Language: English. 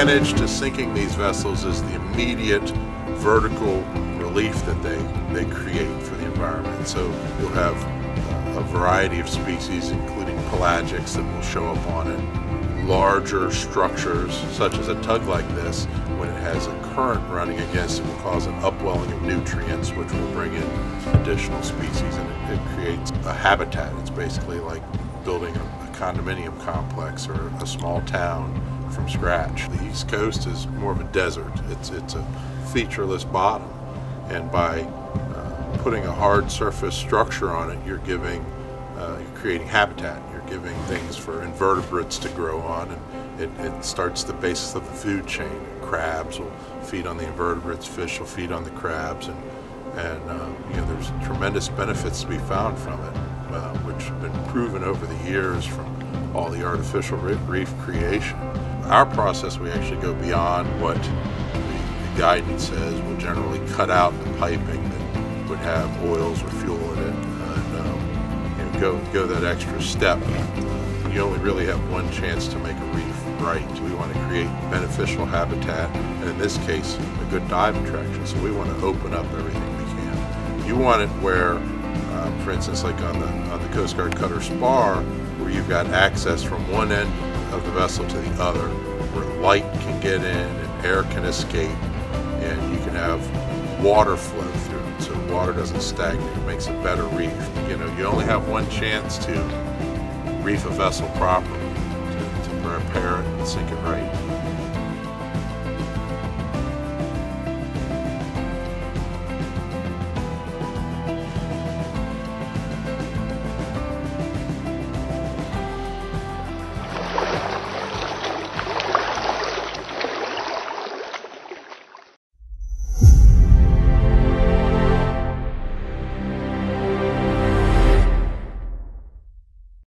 advantage to sinking these vessels is the immediate vertical relief that they, they create for the environment. So you'll have uh, a variety of species, including pelagics, that will show up on it. Larger structures, such as a tug like this, when it has a current running against it, will cause an upwelling of nutrients, which will bring in additional species, and it, it creates a habitat. It's basically like building a, a condominium complex or a small town from scratch. The East Coast is more of a desert. It's, it's a featureless bottom. And by uh, putting a hard surface structure on it, you're giving, uh, you're creating habitat. You're giving things for invertebrates to grow on, and it, it starts the basis of the food chain. Crabs will feed on the invertebrates, fish will feed on the crabs, and and uh, you know there's tremendous benefits to be found from it, uh, which have been proven over the years from all the artificial reef creation. Our process, we actually go beyond what the, the guidance says. We'll generally cut out the piping that would have oils or fuel in it, and um, go go that extra step. You only really have one chance to make a reef right. We want to create beneficial habitat, and in this case, a good dive attraction. So we want to open up everything we can. You want it where, uh, for instance, like on the on the Coast Guard cutter spar, where you've got access from one end of the vessel to the other, where light can get in and air can escape, and you can have water flow through it, so water doesn't stagnate. It makes a better reef. You know, you only have one chance to reef a vessel properly, to, to prepare it and sink it right.